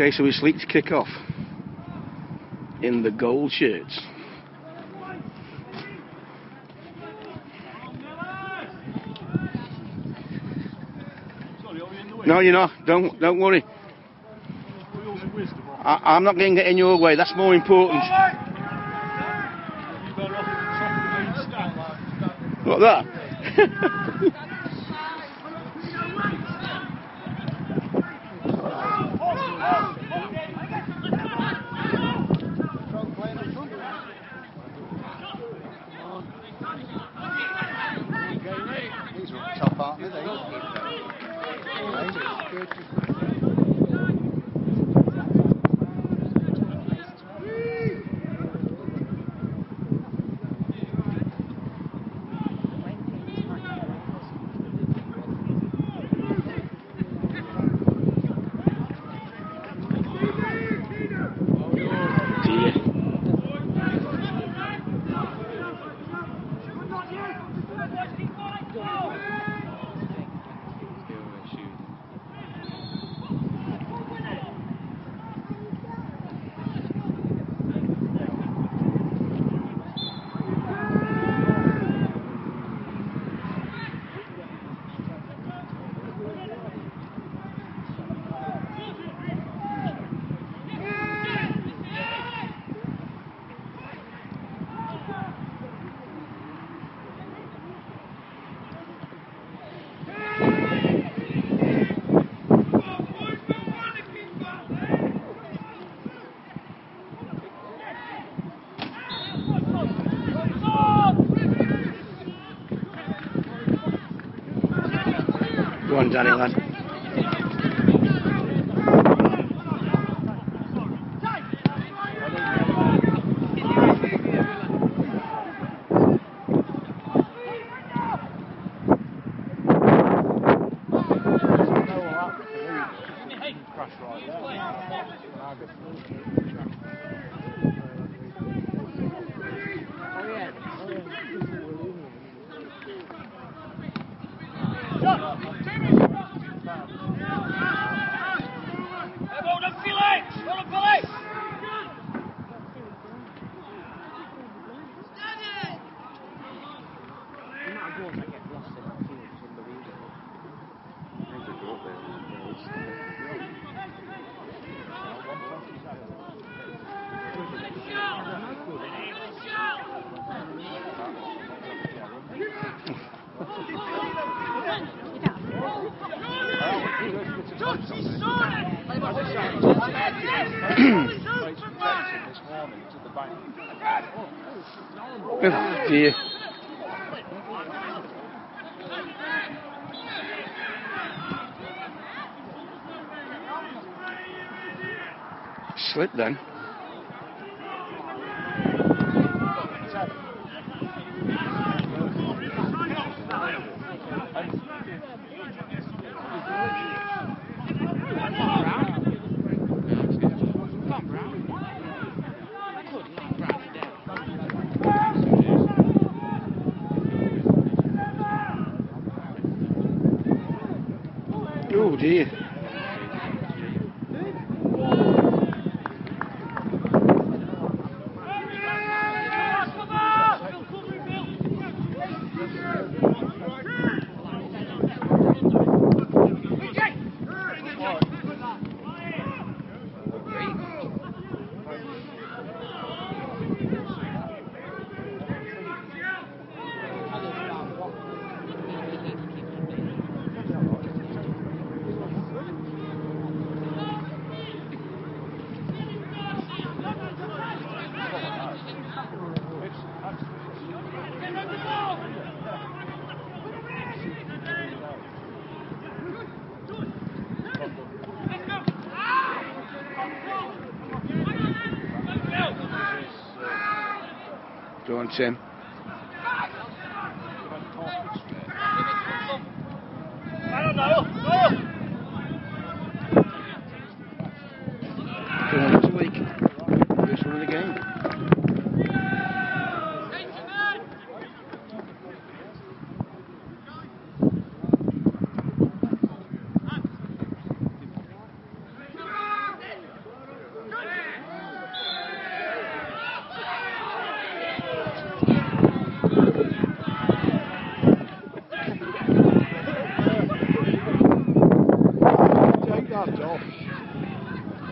Okay, so we sleep to kick off in the gold shirts. No, you're not. Don't don't worry. I, am not going to get in your way. That's more important. What that? 咁樣就已經完成。Danny lad. Oh dear. Slip then. Bom dia. influence him.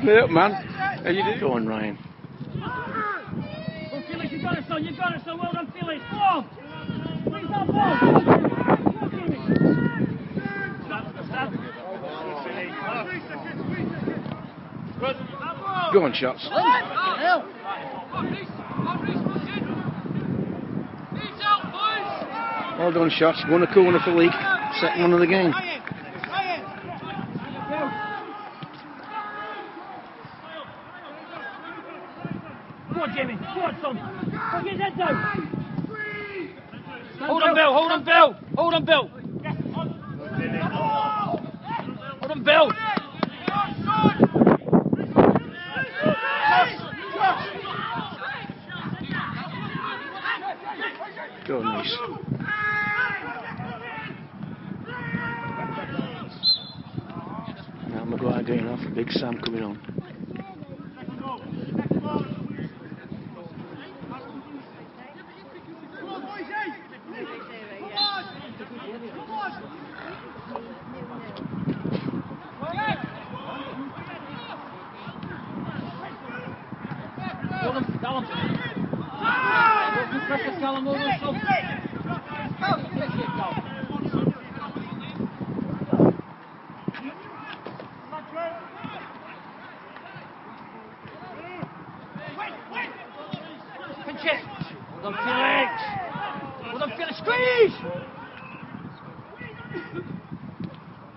Tim. Yeah, man. How you doing? Go on, Ryan. Well, Phyllis, you got it, son. You got it, son. Well done, Phyllis. Go on. Where's that ball? Go on, Phyllis. Stop, stop. Shots. Well done, shots. Won a corner for Leek. Second one of the game. Go on, Jimmy. Go on, son. Put his head down. Hold on, Bill. Hold on, Bill. Hold on, Bill. Hold on, Bill. Go on, Reese. Now Maguire going off. Big Sam coming on. Hold on, Callum. Don't you press the Callum over the sub. Finish it, Callum. Pinch it. Hold on, Felix. Hold on, Felix. Squeeze.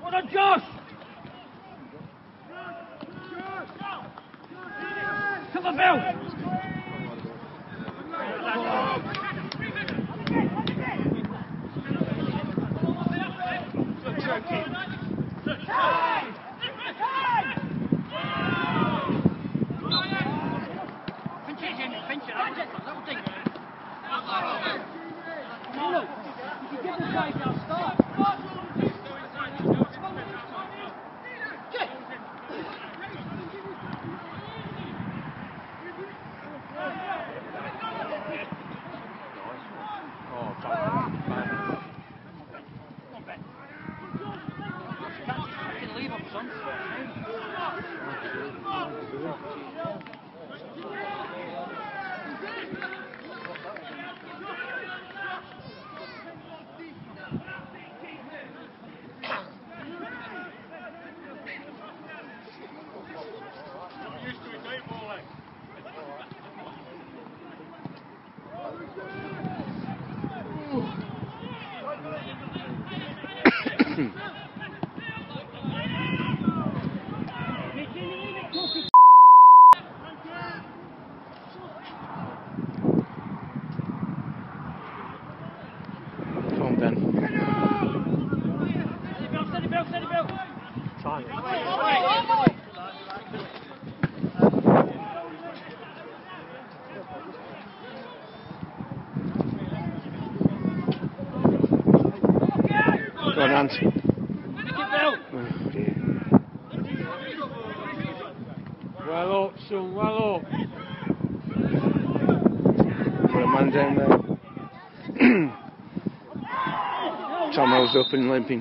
Hold on, Josh. Come on, Bill. Pinch it, Jimmy. Pinch it. Pinch it. Little thing. Come on, look. You can get the guys now. Start. Get. Fucking leave him, son. Come on, Ben. Steady, Bill. Steady, Bill. Steady, Bill. Go on, Ant. Get Bill. Oh, dear. Well up, son, well up. A man down there. Tomo's up and limping.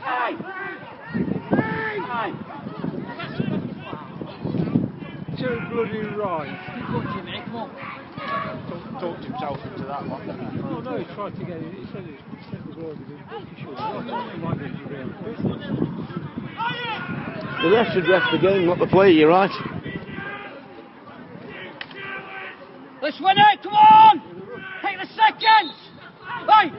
Too bloody right. Keep going, Jimmy. Come on. Talked himself into that one. Oh no, he tried to get it. He said it. He said the word was pretty sure. I thought he might be real business. The ref should ref the game, not the play, you're right. Let's win it. Come on. Take the seconds. Hey.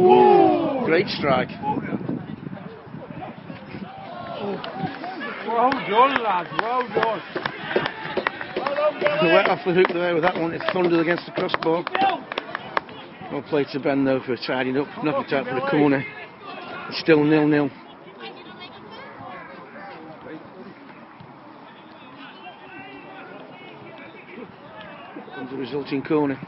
Ooh, great strike. Well done, lads. Well done. They went off the hook there with that one. It thundered against the crossbar. Well played to Ben though for tidying up, knocked it out for the corner. It's still nil nil. And the resulting corner.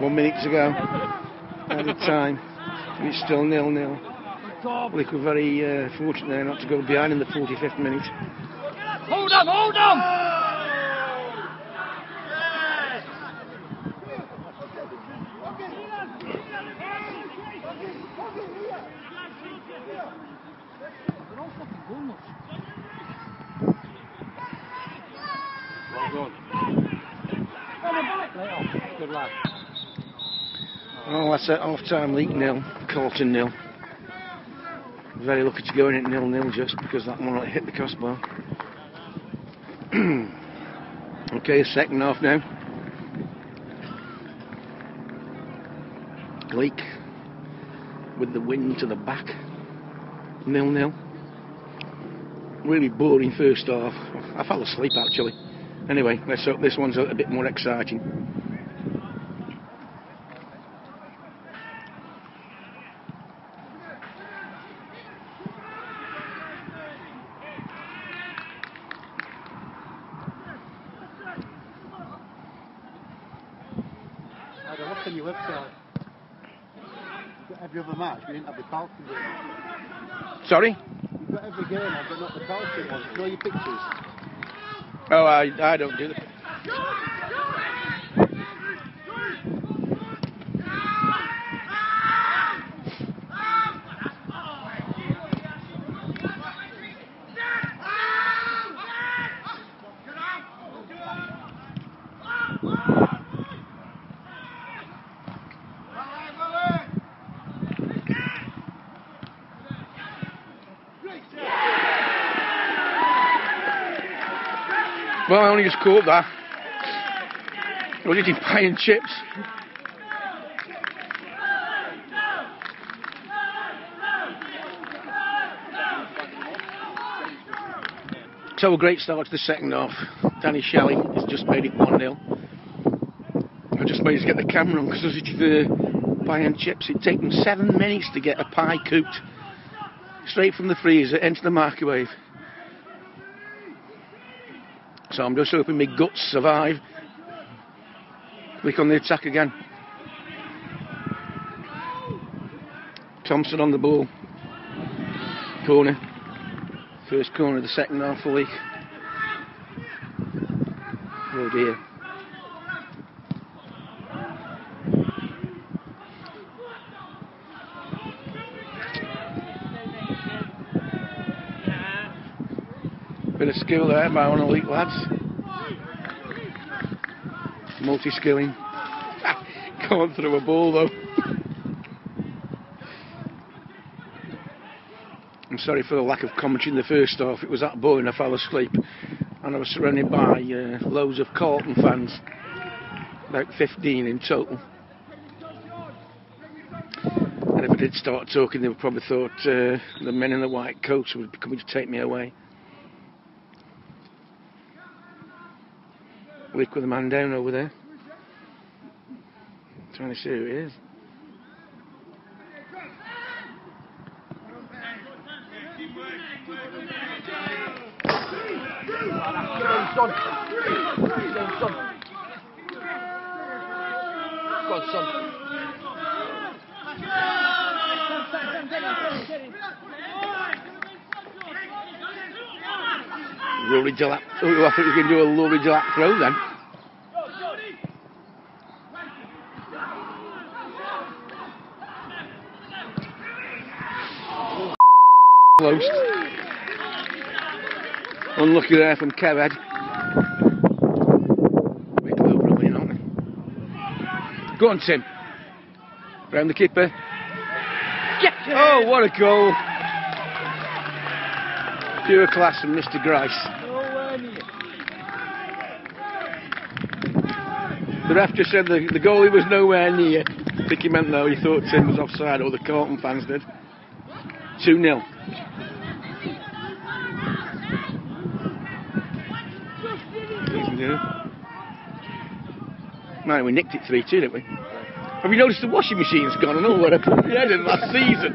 One minute to go. At the time. It's still nil nil. Wick were very uh, fortunate there not to go behind in the 45th minute. Hold on, hold on! They're all fucking goalnuts. Well done. Good lad. That's at half time, Leek nil, Carlton nil. Very lucky to go in at nil nil just because that one hit the crossbar. okay, second half now. Leek with the wind to the back. Nil nil. Really boring first half. I fell asleep actually. Anyway, let's hope this one's a bit more exciting. I had a look on your website. Every other match, we didn't have the Falcon game. Sorry? You've got every game, I've got not the Falcon one. Show your pictures. Oh, I, I don't do that. Well, I only just caught that. I was eating pie and chips. So a great start to the second half. Danny Shelley has just made it 1 0. I just managed to get the camera on because I was the pie and chips. It'd taken seven minutes to get a pie cooked straight from the freezer into the microwave. So I'm just hoping my guts survive. Click on the attack again. Thompson on the ball. Corner. First corner of the second half for week. Oh dear. Bit of skill there by one weak lads. Multi-skilling. Can't throw a ball though. I'm sorry for the lack of commentary in the first half. It was that boring I fell asleep. And I was surrounded by uh, loads of Carlton fans. About 15 in total. And if I did start talking, they would probably thought uh, the men in the white coats would be coming to take me away. Wick with a man down over there. Trying to see who it is. Rory Delap. Oh, I were going to do a Rory Delap throw then. Close. Unlucky there from Kevad. Wick over a win, aren't they? Go on, Tim. Round the keeper. Oh, what a goal! Pure class from Mr. Grice. The ref just said the, the goalie was nowhere near. I think he meant though, he thought Tim was offside, or the Carlton fans did. 2 0. Man, we nicked it 3 2, didn't we? Have you noticed the washing machine's gone and all where I put the head in last season?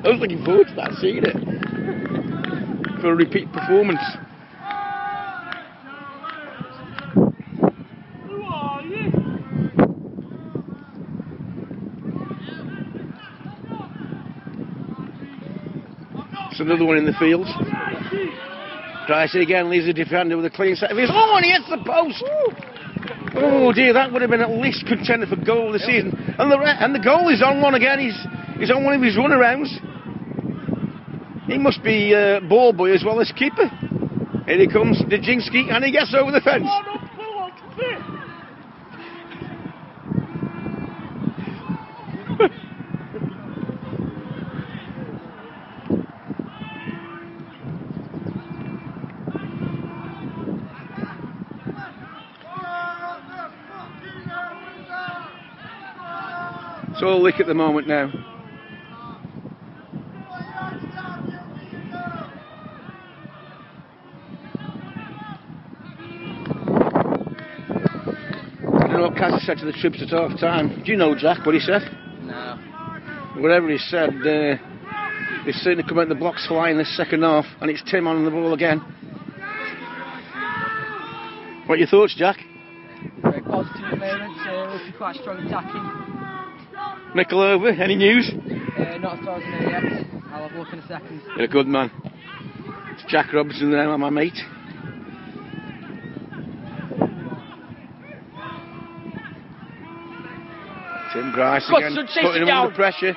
I was looking forward to that, seeing it. Eh? for a repeat performance. Who are you? It's another one in the field. Tries it again, leaves the defender with a clean set of his. Oh, and he hits the post! Oh dear, that would have been at least contender for goal of the season. And the re- and the goal is on one again. He's he's on one of his runarounds. He must be uh, ball boy as well as keeper. Here he comes, Dajinski, and he gets over the fence. Oh, no, pull on, fit. It's all lick at the moment now. What Kaz said to the troops at half time? Do you know, Jack, what he said? No. Whatever he said, uh, he's certainly come out the blocks flying this second half, and it's Tim on the ball again. What are your thoughts, Jack? Very positive at the moment, uh, looking quite strong attacking. Nickel over, any news? Uh, not as far as I know yet. I'll have a look in a second. You're a good man. It's Jack Robinson there, my mate. Tim Grice again, putting him under down. pressure.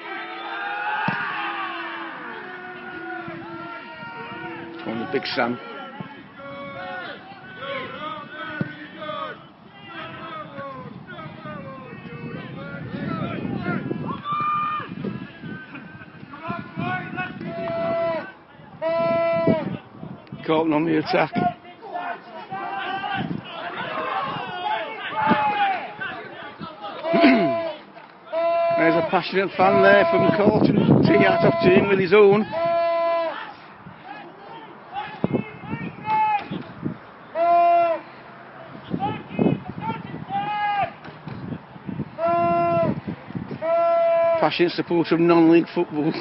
the Big Sam. On the attack. There's a passionate fan there from Carlton. Tee out off him with his own. Passionate supporter of non-league football.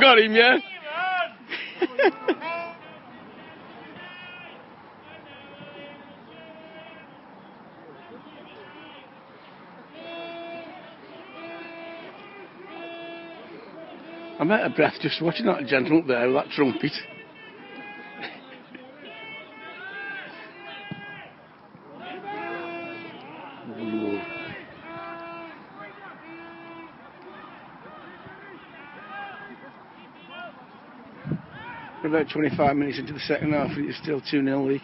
Got him? Yeah. I'm out of breath just watching that gentleman there with that trumpet. Ooh. We're about 25 minutes into the second half and it's still 2 0 Leek.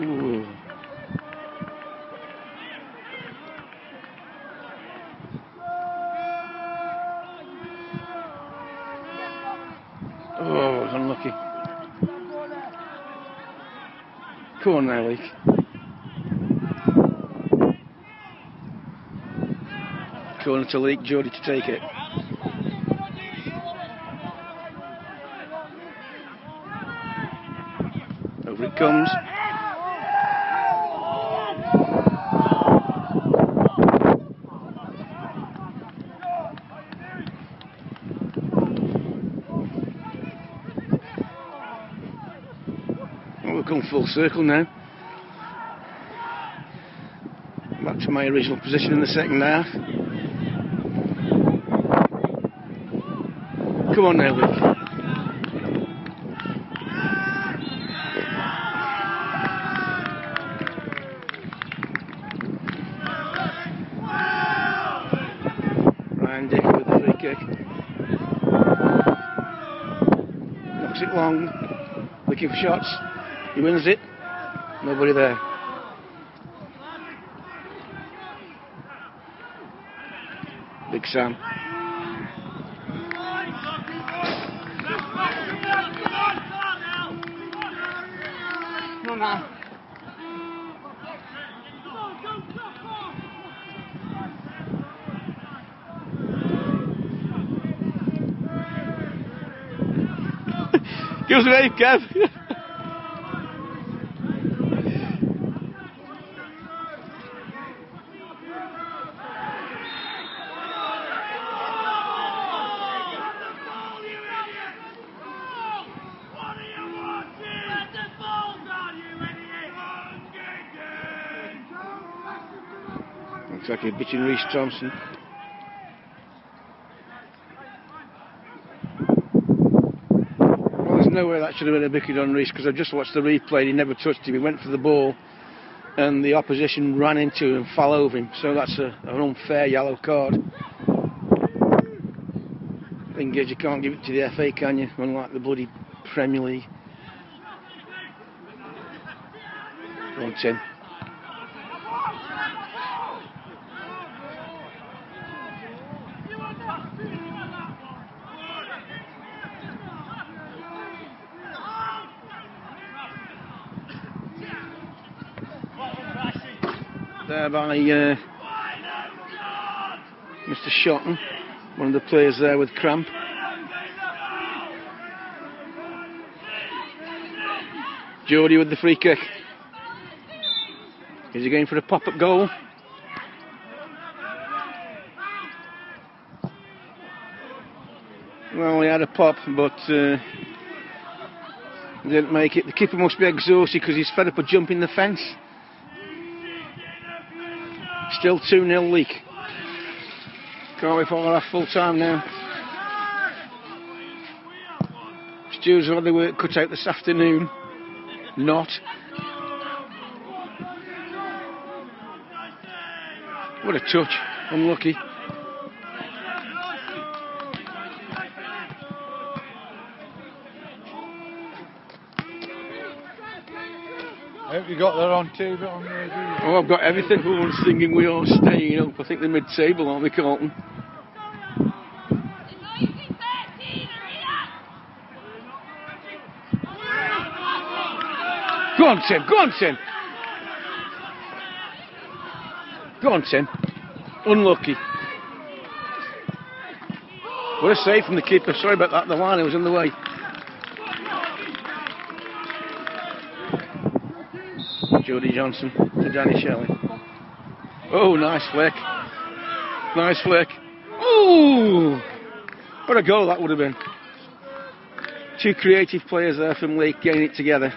Ooh. Oh, unlucky. Come on now, Leek. Corner to Leek, Geordie to take it. Over it comes. Circle now. Back to my original position in the second half. Come on now, Luke. Ryan with the free kick. Knocks it long, looking for shots. He wins it. Nobody there. Big Sam. Give us a wave, Kev. They're Reese Reece Thompson. Well, there's no way that should have been a wicket on Reece because I just watched the replay and he never touched him. He went for the ball and the opposition ran into him and fell over him. So that's a, an unfair yellow card. Thing is, you can't give it to the FA, can you? Unlike the bloody Premier League. 110. There by uh, Mr. Shotton, one of the players there with cramp. Geordie with the free kick. Is he going for a pop-up goal? Well, he had a pop, but uh, didn't make it. The keeper must be exhausted because he's fed up of jumping the fence. Still 2 0 Leek. Can't wait for half full time now. Stew's had the work cut out this afternoon. Not. What a touch. Unlucky. You got that on TV on there? Oh, I've got everything. Everyone's singing We Are Staying Up. I think they're mid table, aren't they, Carlton? Go on, Tim. Go on, Tim. Go on, Tim. Unlucky. What a save from the keeper. Sorry about that. The line was in the way. Jody Johnson to Danny Shelley. Oh, nice flick. Nice flick. Ooh! What a goal that would have been. Two creative players there from Leek getting it together.